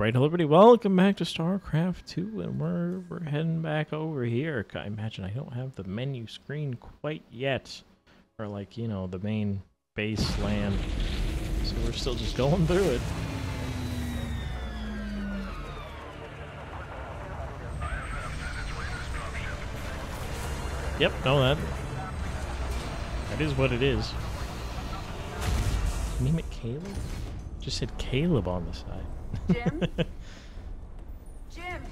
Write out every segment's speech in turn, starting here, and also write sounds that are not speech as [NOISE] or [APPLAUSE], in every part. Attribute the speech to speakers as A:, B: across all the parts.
A: right, hello everybody. Welcome back to StarCraft 2, and we're we're heading back over here. I imagine I don't have the menu screen quite yet, or like you know the main base land, so we're still just going through it. Yep, no that that is what it is. Name it Caleb? Just said Caleb on the side.
B: Jim? [LAUGHS] Jim!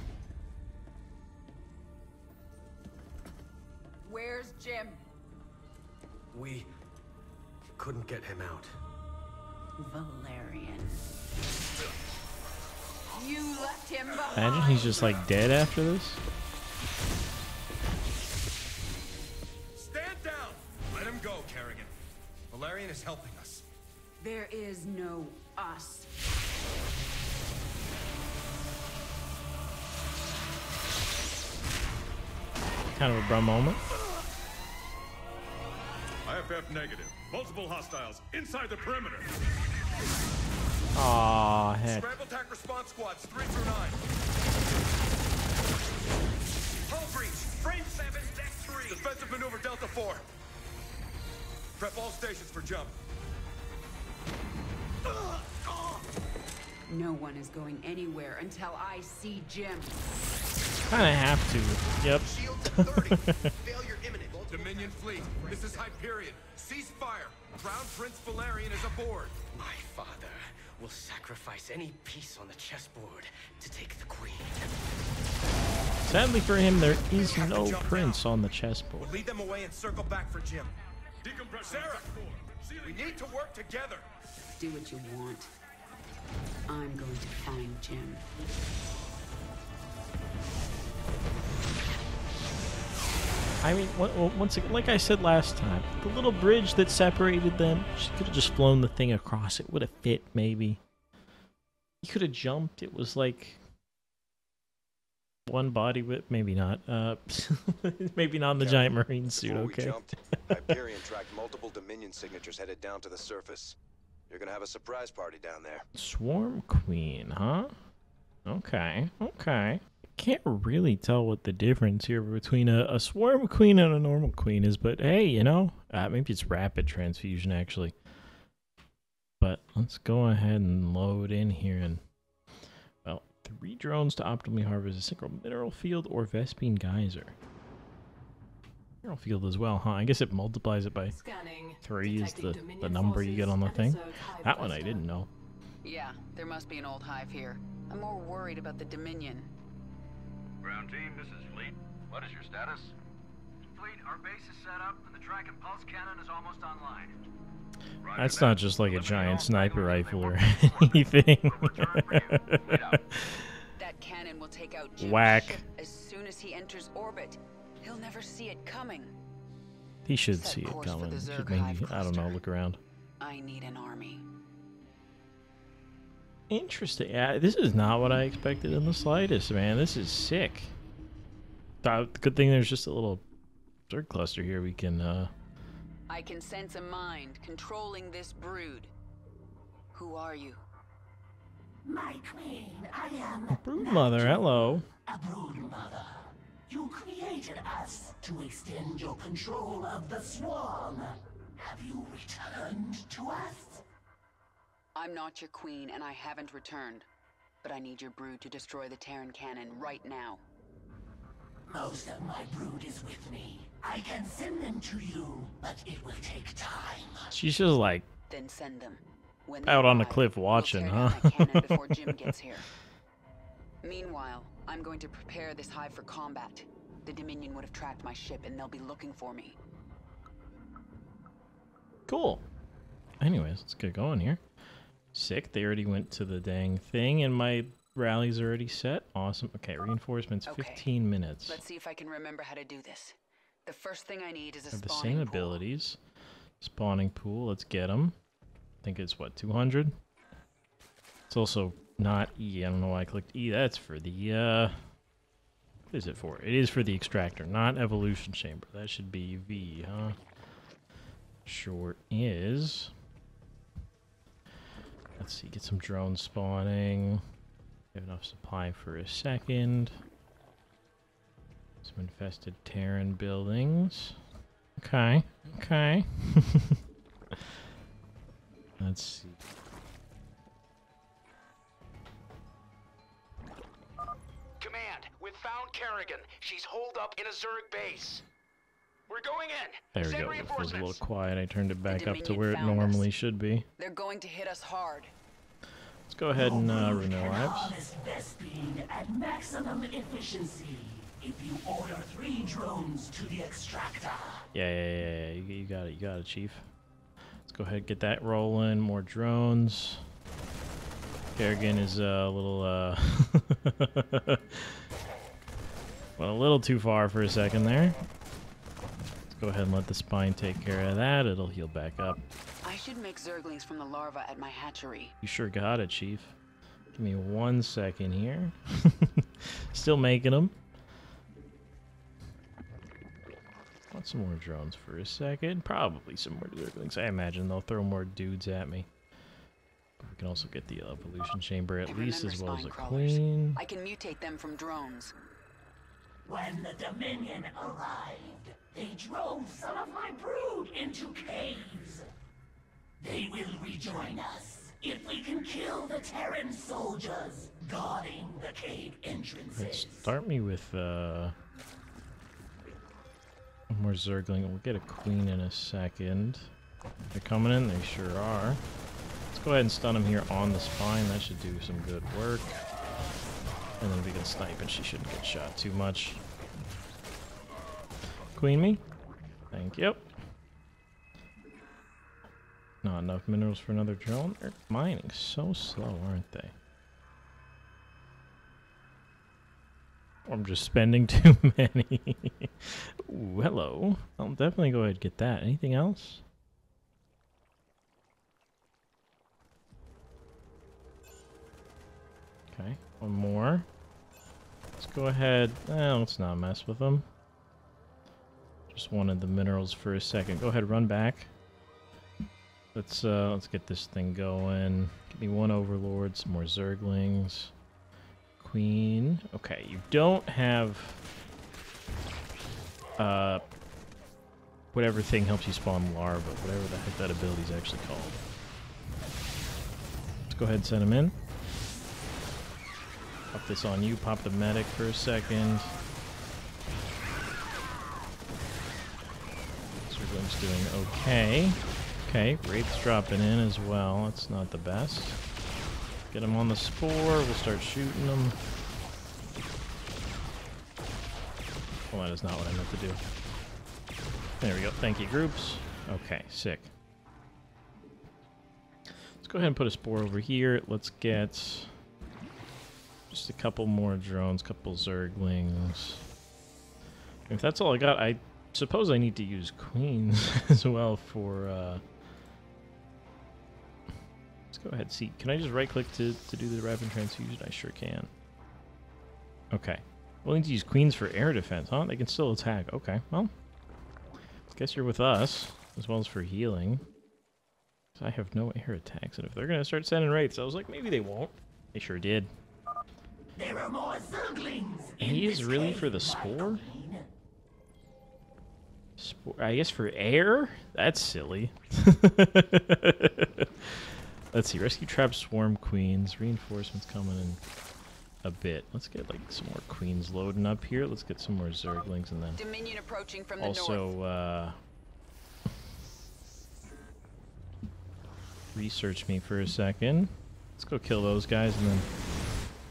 B: Where's Jim?
C: We couldn't get him out.
B: Valerian. You left him behind.
A: Imagine he's just like dead after this.
C: Stand down! Let him go, Kerrigan. Valerian is helping us.
B: There is no us.
A: Kind of a brum moment.
D: IFF negative. Multiple hostiles inside the perimeter.
A: Aw, heck.
C: Scramble attack response squads 3 through 9. Hull breach, frame 7, deck 3. Defensive maneuver Delta 4. Prep all stations for jump.
B: No one is going anywhere until I see Jim.
A: Kind of have to. Yep.
C: Shields at 30. Failure imminent. Dominion fleet, this is Hyperion. Cease fire. Crown Prince Valerian is aboard.
E: My father will sacrifice any piece on the chessboard to take the queen.
A: Sadly for him, there is no prince
C: now.
A: on the chessboard.
C: We'll lead them away and circle back for Jim.
D: Decompress.
C: Sarah, we need to work together.
B: Do what you want. I'm going to find Jim.
A: I mean, once again, like I said last time, the little bridge that separated them, she could have just flown the thing across. It would have fit, maybe. He could have jumped. It was like one body width, maybe not. Uh, [LAUGHS] maybe not in the giant marine suit. Okay.
F: jumped, Hyperion tracked multiple Dominion signatures headed down to the surface. You're gonna have a surprise party down there.
A: Swarm Queen, huh? Okay, okay. Can't really tell what the difference here between a, a Swarm Queen and a normal Queen is, but hey, you know, uh, maybe it's rapid transfusion actually. But let's go ahead and load in here and, well, three drones to optimally harvest a single mineral field or Vespene Geyser. Mineral field as well, huh? I guess it multiplies it by
G: Scanning.
A: three is the,
G: Detecting
A: the number you get on the thing. That one I didn't know.
B: Yeah, there must be an old hive here. I'm more worried about the Dominion.
H: Ground team, this is Fleet. What is your status? Fleet, our base is set up and the track and pulse cannon is almost online. Roger
A: That's
H: that.
A: not just like a giant sniper rifle or
H: they won't [LAUGHS] be disrupted.
A: anything.
H: We'll return for you. Fleet out. [LAUGHS]
B: That cannon will take out Jim's
A: Whack.
B: ship as soon as he enters orbit. He'll never see it coming.
A: he should
B: Set
A: see it coming. Should maybe, I don't know, look around.
B: I need an army.
A: Interesting. Yeah, this is not what I expected in the slightest, man. This is sick. Uh, good thing there's just a little Zerg cluster here we can, uh...
B: I can sense a mind controlling this brood. Who are you?
I: My queen, I am A
A: Brood mother, hello.
I: a brood mother. You created us to extend your control of the swarm. Have you returned to us?
B: I'm not your queen, and I haven't returned. But I need your brood to destroy the Terran cannon right now.
I: Most of my brood is with me. I can send them to you, but it will take time.
A: She's just like,
B: Then send them. When they
A: Out on the
B: arrive,
A: cliff
B: we'll
A: watching, huh?
B: down that cannon [LAUGHS] before Jim gets here. Meanwhile, I'm going to prepare this hive for combat. The Dominion would have tracked my ship, and they'll be looking for me.
A: cool. Anyways, let's get going here. Sick. They already went to the dang thing, and my rally's already set. Awesome. Okay, reinforcements,
B: Okay.
A: 15 minutes.
B: Let's see if I can remember how to do this. The first thing I need is a
A: have the same
B: pool.
A: abilities. Spawning pool, let's get them. I think it's what, 200? It's also not E. I don't know why I clicked E. That's for the, uh. What is it for? It is for the extractor, not evolution chamber. That should be V, huh? Short is. Let's see, get some drones spawning. Have enough supply for a second. Some infested Terran buildings. Okay, okay. [LAUGHS] Let's see.
E: Command, we've found Kerrigan. She's holed up in a Zerg base. We're going in.
A: There we
E: Send
A: go. It was a little quiet. I turned it back up to where it
B: found us.
A: normally should be.
B: They're going to hit us hard.
A: Let's go ahead and uh, renew lives.
I: harness Vespene at maximum efficiency if you order three drones to the extractor.
A: Yeah, yeah, yeah, yeah. You, you got it. You got it, Chief. Let's go ahead and get that rolling. More drones. Kerrigan is uh, a little, uh... [LAUGHS] went a little too far for a second there. Let's go ahead and let the spine take care of that. It'll heal back up.
B: I should make zerglings from the larva at my hatchery.
A: You sure got it, Chief. Give me one second here. [LAUGHS] Still making them. Want some more drones for a second. Probably some more Zerglings. I imagine they'll throw more dudes at me. We can also get the evolution chamber at
B: I
A: least as well as
B: spine
A: a
B: crawlers.
A: queen.
B: I can mutate them from drones.
I: When the Dominion arrived, they drove some of my brood into caves. They will rejoin us if we can kill the Terran soldiers guarding the cave entrances.
A: Let's start me with uh, more Zergling. We'll get a queen in a second. They're coming in. They sure are. Let's go ahead and stun him here on the spine. That should do some good work. And then we can snipe and she shouldn't get shot too much. Queen me. Thank you. Not enough minerals for another drone. They're mining so slow, aren't they? I'm just spending [LAUGHS] too many. Ooh, hello. I'll definitely go ahead and get that. Anything else? Okay, one more. Let's go ahead. Eh, let's not mess with them. Just wanted the minerals for a second. Go ahead, run back. Let's uh, let's get this thing going. Give me one overlord, some more zerglings. Queen. Okay, you don't have uh whatever thing helps you spawn larva, whatever the heck that ability is actually called. Let's go ahead and send him in. Pop this on you, pop the medic for a second. Doing okay. Okay, Wraith's dropping in as well. That's not the best. Get him on the spore. We'll start shooting them. Well, that is not what I meant to do. There we go. Thank you, groups. Okay, sick. Let's go ahead and put a spore over here. Let's get just a couple more drones, couple zerglings. If that's all I got, I suppose I need to use queens [LAUGHS] as well for uh, Let's go ahead. See, can I just right click to, to do the rapid transfusion? I sure can. Okay. We'll need to use queens for air defense, huh? They can still attack. Okay, well. Guess you're with us, as well as for healing. I have no air attacks, and if they're gonna start sending wraiths, I was like, maybe they won't. They sure did.
I: There are more Zerglings.
A: He is really for the spore? I guess for air? That's silly. [LAUGHS] Let's see. Rescue trap swarm queens. Reinforcements coming in a bit. Let's get like some more queens loading up here. Let's get some more zerglings and then
B: Dominion approaching from the north.
A: also uh, research me for a second. Let's go kill those guys and then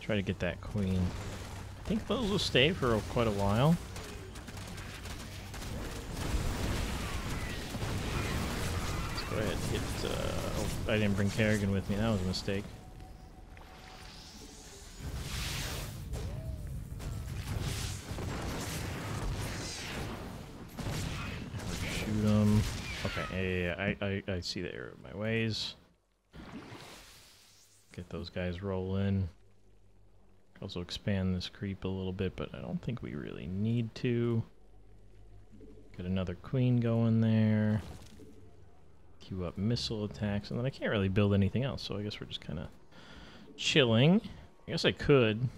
A: try to get that queen. I think those will stay for quite a while. Uh, I didn't bring Kerrigan with me. That was a mistake. Shoot them. Okay, yeah, yeah, yeah, I, I, I see the error of my ways. Get those guys rolling. Also expand this creep a little bit, but I don't think we really need to. Get another queen going there. Queue up missile attacks, and then I can't really build anything else, so I guess we're just kind of chilling. I guess I could.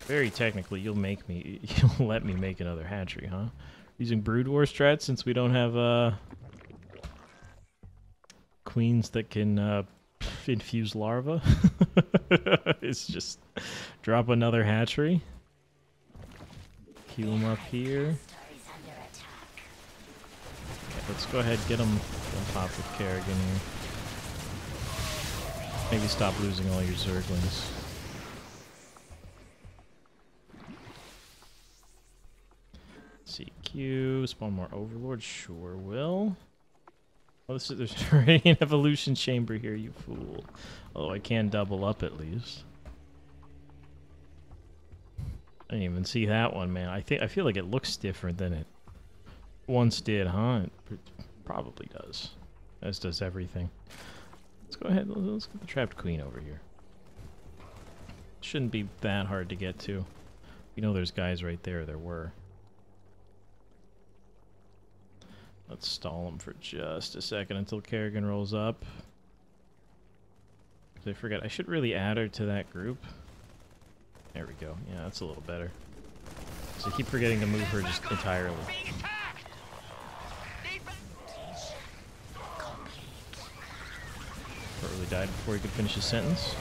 A: Very technically, you'll make me, [LAUGHS] you'll let me make another hatchery, huh? Using Brood War strat since we don't have, uh, queens that can, uh, infuse larva. [LAUGHS] it's just drop another hatchery. Queue them up here. Let's go ahead get them on top with Kerrigan here. Maybe stop losing all your Zerglings. CQ, spawn more Overlord, sure will. Oh, this is, there's [LAUGHS] already an evolution chamber here, you fool. Although I can double up at least. I didn't even see that one, man. I think I feel like it looks different than it once did, huh? It probably does. As does everything. Let's go ahead. Let's get the trapped queen over here. Shouldn't be that hard to get to. You know there's guys right there. There were. Let's stall them for just a second until Kerrigan rolls up. I forget, I should really add her to that group. There we go. Yeah, that's a little better. So I keep forgetting to move her just entirely. Probably died before he could finish his sentence.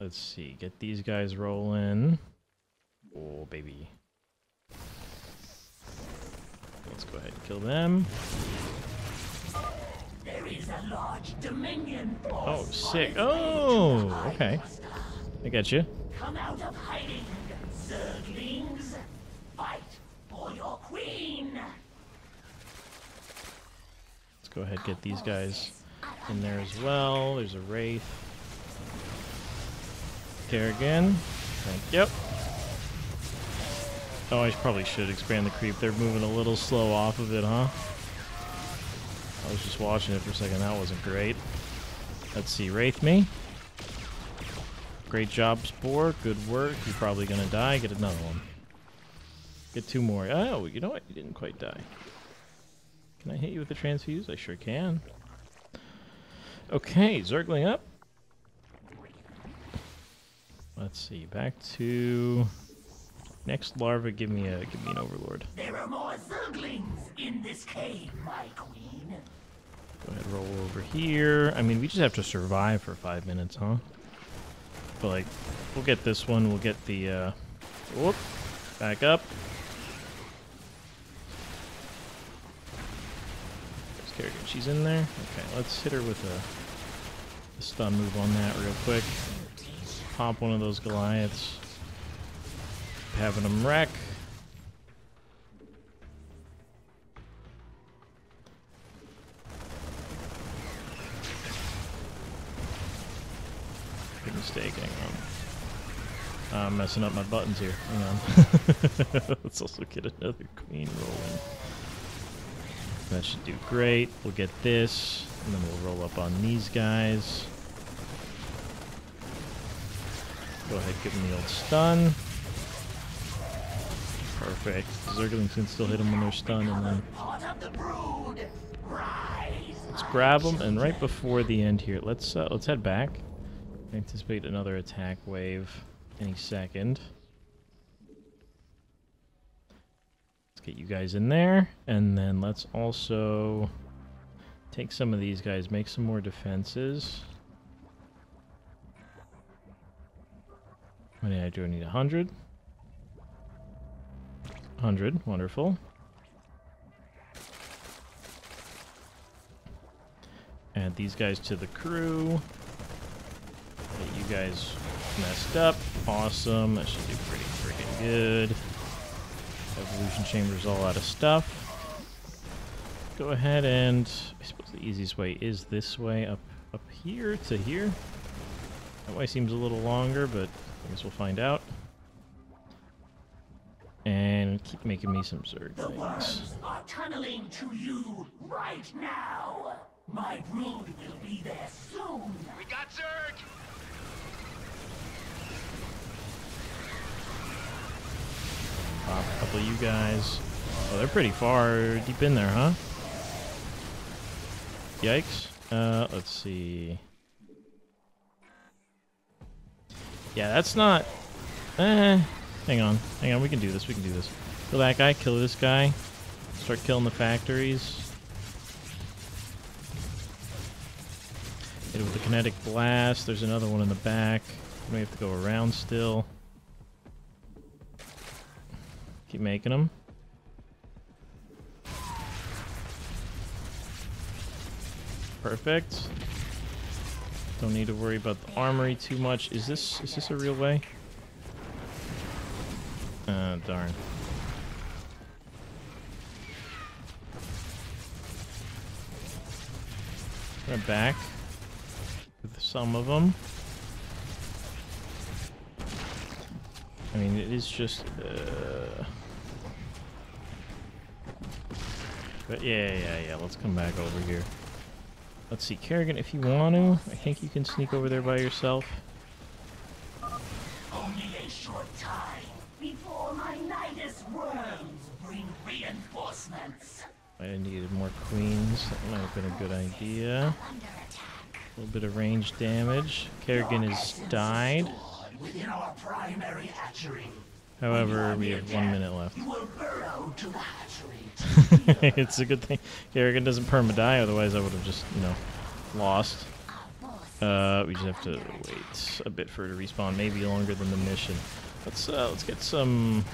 A: Let's see, get these guys rolling. Oh, baby. Let's go ahead and kill them.
I: There is a large Dominion
A: Oh, sick. Oh, okay. I got you.
I: Come out of hiding, Zerglings. Fight for your queen.
A: Let's go ahead and get these guys in there as well. There's a Wraith. Kerrigan. Thank you. Oh, I probably should expand the creep. They're moving a little slow off of it, huh? I was just watching it for a second. That wasn't great. Let's see. Wraith me. Great job, Spore. Good work. You're probably going to die. Get another one. Get two more. Oh, you know what? You didn't quite die. Can I hit you with the transfuse? I sure can. Okay, Zergling up. Let's see. Back to next larva. Give me a give me an overlord.
I: There are more Zerglings in this cave, my queen.
A: Go ahead, roll over here. I mean, we just have to survive for five minutes, huh? But like, we'll get this one. We'll get the. uh Whoop! Back up. There's Kerrigan. She's in there. Okay, let's hit her with a, a stun uh, move on that real quick. Pop one of those Goliaths. Having them wreck. Good mistake, hang on. I'm messing up my buttons here. Hang on. [LAUGHS] Let's also get another queen rolling. That should do great. We'll get this, and then we'll roll up on these guys. Go ahead, give them the old stun. Perfect. Zerglings can still hit them when they're stunned, and then let's grab them. And right before the end here, let's uh, let's head back. Anticipate another attack wave any second. Let's get you guys in there, and then let's also take some of these guys, make some more defenses. How many I do I need? 100? 100, wonderful. Add these guys to the crew. Get you guys messed up. Awesome. That should do pretty freaking good. Evolution chamber's all out of stuff. Go ahead and I suppose the easiest way is this way up up here to here. That way seems a little longer, but I guess we'll find out. And keep making me some
I: The
A: zerglings.
I: worms are tunneling to you right now. My brood will be there soon.
E: We got Zerg!
A: Pop a couple of you guys. Oh, they're pretty far deep in there, huh? Yikes. Uh, let's see. Yeah, that's not... Eh, hang on. Hang on, we can do this, we can do this. Kill that guy, kill this guy. Start killing the factories. Hit it with the kinetic blast. There's another one in the back. We have to go around still. Keep making them. Perfect. Don't need to worry about the armory too much. Is this is this a real way? Uh, darn. We're back with some of them. I mean, it is just. Uh... But yeah, yeah, yeah. Let's come back over here. Let's see, Kerrigan, if you want to, I think you can sneak over there by yourself.
I: Only a short time before my Nydus worms bring reinforcements.
A: I needed more queens. That might have been a good idea. A little bit of range damage. Kerrigan has died.
I: Within our primary hatchery,
A: However, we have one minute left. [LAUGHS] it's a good thing Kerrigan doesn't perma-die, otherwise I would have just, you know, lost. Uh, we just have to wait a bit for it to respawn, maybe longer than the mission. Let's, uh, let's get some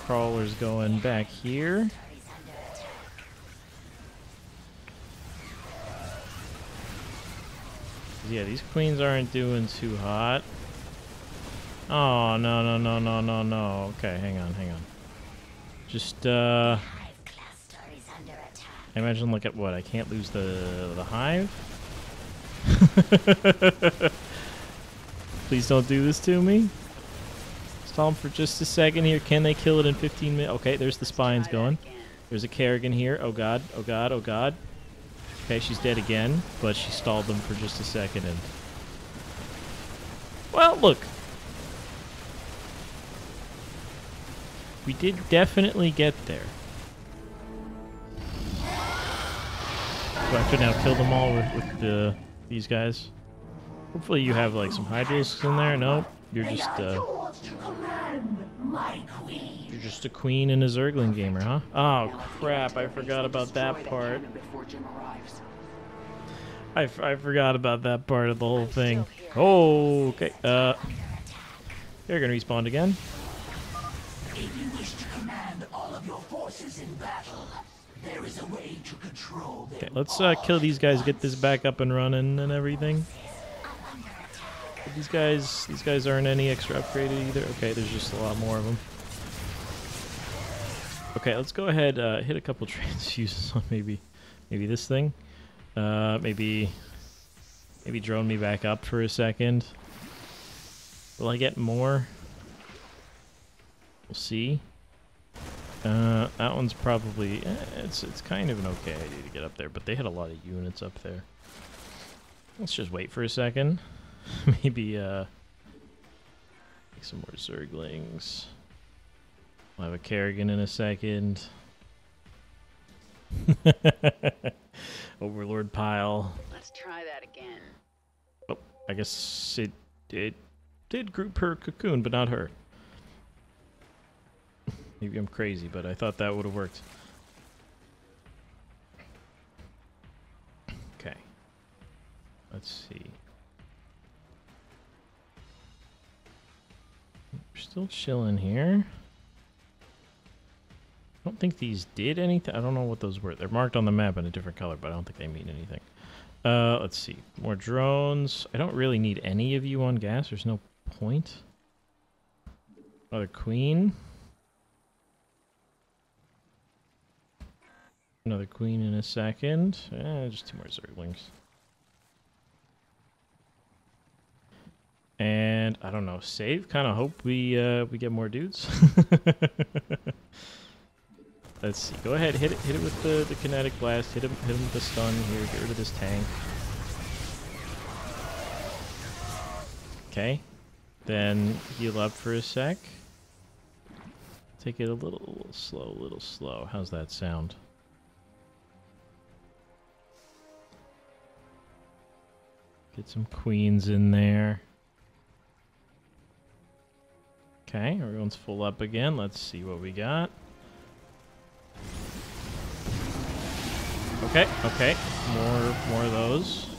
A: crawlers going back here. Yeah, these queens aren't doing too hot. Oh, no, no, no, no, no, no. Okay, hang on, hang on. Just, uh... I imagine, look at what? I can't lose the, the hive? [LAUGHS] Please don't do this to me. Stall them for just a second here. Can they kill it in 15 minutes? Okay, there's the spines going. There's a Kerrigan here. Oh god, oh god, oh god. Okay, she's dead again, but she stalled them for just a second and... Well, look. We did definitely get there. Do I have to now kill them all with, with the these guys? Hopefully you have like some Hydralisks in there. Nope. You're just uh
I: Yours to command, my queen.
A: you're just a queen and a Zergling gamer, huh? Oh crap, I forgot about that part.
B: cannon before Jim arrives.
A: I, f- I forgot about that part of the whole thing. Oh, okay. Uh, they're gonna respawn again.
I: If you wish to command all of your forces in battle, there is a way to control them.
A: Okay, let's uh, kill these guys, get this back up and running and everything. These guys, these guys aren't any extra upgraded either. Okay, there's just a lot more of them. Okay, let's go ahead, uh, hit a couple [LAUGHS] transfuses on maybe, maybe this thing. Uh, maybe, maybe drone me back up for a second. Will I get more? We'll see. Uh, that one's probably eh, it's it's kind of an okay idea to get up there, but they had a lot of units up there. Let's just wait for a second. [LAUGHS] Maybe uh, make some more Zerglings. We'll have a Kerrigan in a second. [LAUGHS] Overlord pile.
B: Let's try that again.
A: Oh, I guess it it did group her cocoon, but not her. Maybe I'm crazy, but I thought that would have worked. Okay. Let's see. We're still chilling here. I don't think these did anything. I don't know what those were. They're marked on the map in a different color, but I don't think they mean anything. Uh, let's see. More drones. I don't really need any of you on gas. There's no point. Another queen. Another queen in a second. Eh, just two more zerglings. And I don't know, save. Kind of hope we uh, we get more dudes. [LAUGHS] Let's see. Go ahead, hit it, hit it with the, the kinetic blast. Hit him, hit him with the stun here. Get rid of this tank. Okay. Then heal up for a sec. Take it a little, a little slow, a little slow. How's that sound? Get some queens in there. Okay, everyone's full up again. Let's see what we got. Okay, okay. More more of those.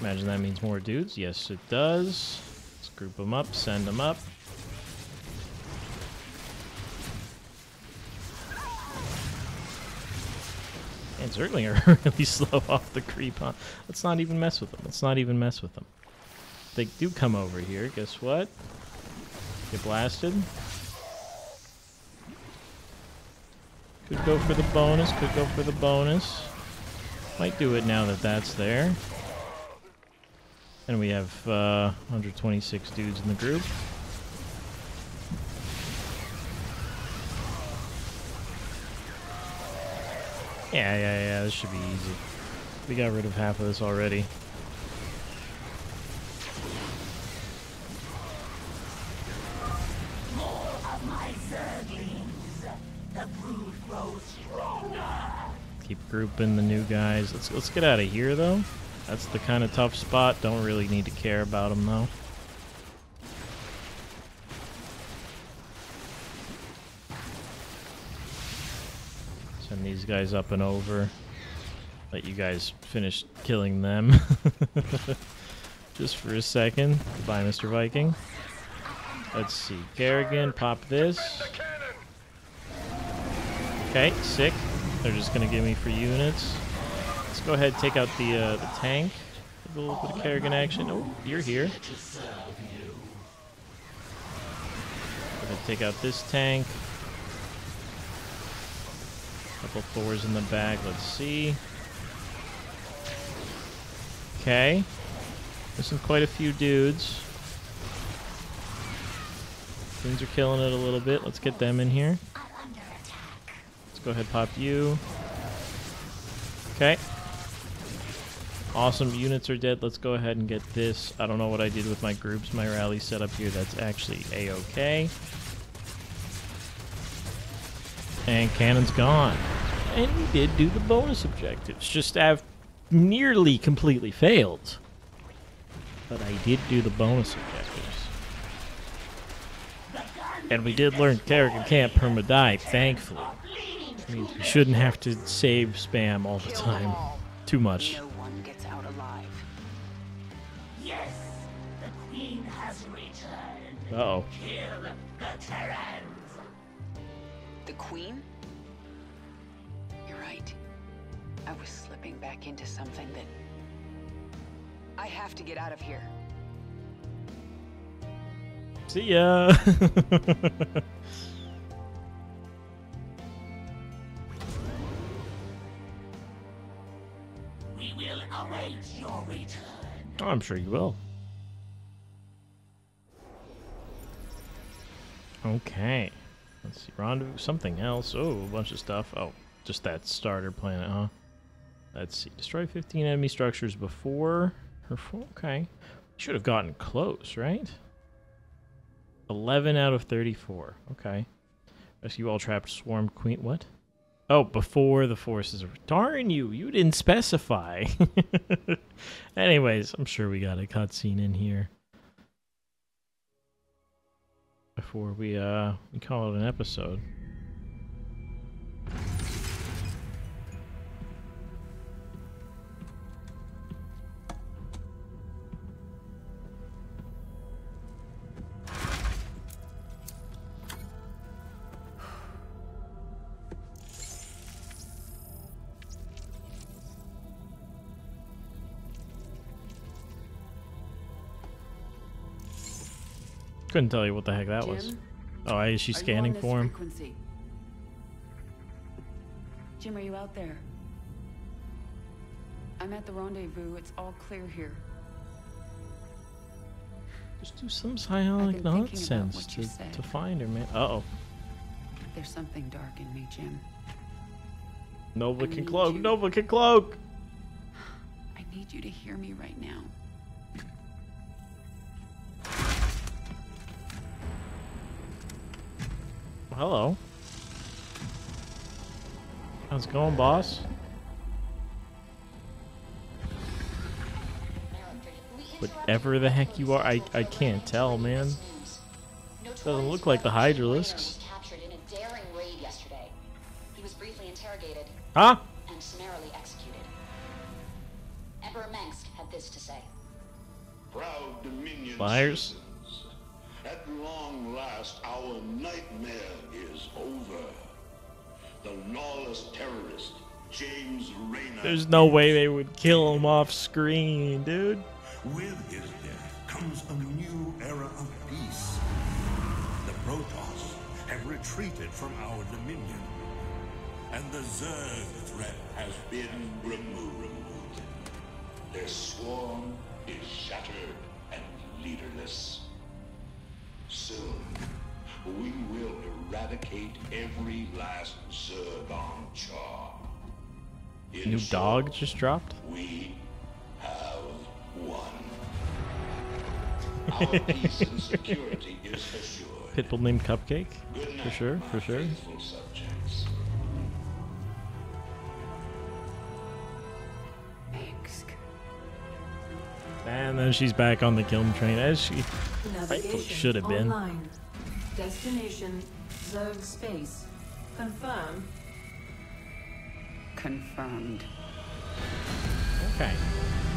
A: Imagine that means more dudes. Yes, it does. Let's group them up, send them up. And certainly are [LAUGHS] really slow off the creep, huh? Let's not even mess with them. Let's not even mess with them. They do come over here. Guess what? Get blasted. Could go for the bonus. Could go for the bonus. Might do it now that that's there. And we have uh, 126 dudes in the group. Yeah, yeah, yeah, this should be easy. We got rid of half of this already. Keep grouping the new guys. Let's let's get out of here though. That's the kind of tough spot. Don't really need to care about them though. Send these guys up and over. Let you guys finish killing them. [LAUGHS] Just for a second. Goodbye, Mr. Viking. Let's see. Kerrigan, pop this. Okay, sick. They're just gonna give me for units. Let's go ahead and take out the uh, the tank. A little bit of Kerrigan action. Oh, you're here. Go ahead, take out this tank. Couple Thors in the bag. Let's see. Okay. Missing quite a few dudes. Things are killing it a little bit. Let's get them in here. Let's go ahead pop you. Okay. Awesome. Units are dead. Let's go ahead and get this. I don't know what I did with my groups. My rally set up here. That's actually a-okay. And cannon's gone. And we did do the bonus objectives. Just have nearly completely failed. But I did do the bonus objectives. And we did learn Kerrigan can't perma-die, thankfully. Means we shouldn't have to save spam all the time. Too much.
B: No one gets out alive.
I: Yes, the queen has returned.
A: Uh-oh.
I: Kill the Terrans.
B: The Queen? You're right. I was slipping back into something that. I have to get out of here.
A: See ya! [LAUGHS]
I: We will await your return.
A: oh, I'm sure you will. Okay. Let's see. Rendezvous. Something else. Oh, a bunch of stuff. Oh, just that starter planet, huh? Let's see. Destroy 15 enemy structures before her. Okay. Should have gotten close, right? 11 out of 34. Okay. Rescue all trapped swarm queen. What? Oh, before the forces. Are... Darn you! You didn't specify. [LAUGHS] Anyways, I'm sure we got a cutscene in here before we uh we call it an episode. Couldn't tell you what the heck that was. Oh, is she scanning for him?
B: Frequency? Jim, are you out there? I'm at the rendezvous. It's all clear here.
A: Just do some psionic
B: been thinking about
A: nonsense to, to find her, man. Uh oh.
B: There's something dark in me, Jim.
A: Nova
B: I
A: can cloak.
B: you.
A: Nova can cloak.
B: I need you to hear me right now.
A: Hello. How's it going, boss? Whatever the heck you are, I, I can't tell, man. Doesn't look like the Hydralisks.
G: was captured in a daring raid yesterday. He was briefly interrogated
A: Huh?
G: and summarily executed. Emperor Mengsk had this to say.
J: Proud Dominion
A: Liars.
J: At long last, our nightmare. The lawless terrorist, James Raynor.
A: There's no way they would kill him off screen, dude.
J: With his death comes a new era of peace. The Protoss have retreated from our dominion, and the Zerg threat has been removed. Their swarm is shattered and leaderless. Soon, we will eradicate every last Zerg on Char. In
A: New
J: short,
A: dog just dropped.
J: we have won. [LAUGHS] Our peace and security is assured.
A: Pitbull named Cupcake.
J: Good
A: For sure,
J: my
A: for sure.
J: subjects.
A: And then she's back on the kiln train as she should have been.
K: Online. Destination Zerg space. Confirm.
B: Confirmed.
A: Okay.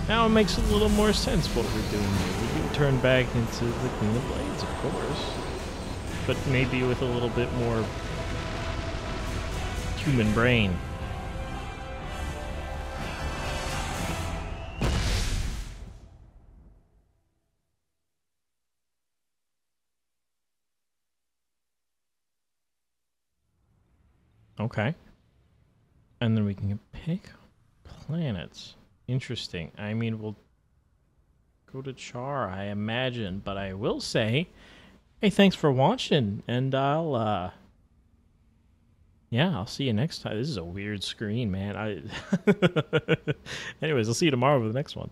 A: Now it makes a little more sense what we're doing here. We can turn back into the Queen of Blades, of course. But maybe with a little bit more human brain. Okay. And then we can pick planets. Interesting. I mean, we'll go to Char, I imagine, but I will say, hey, thanks for watching, and I'll, uh, yeah, I'll see you next time. This is a weird screen, man. I, [LAUGHS] anyways, I'll see you tomorrow for the next one.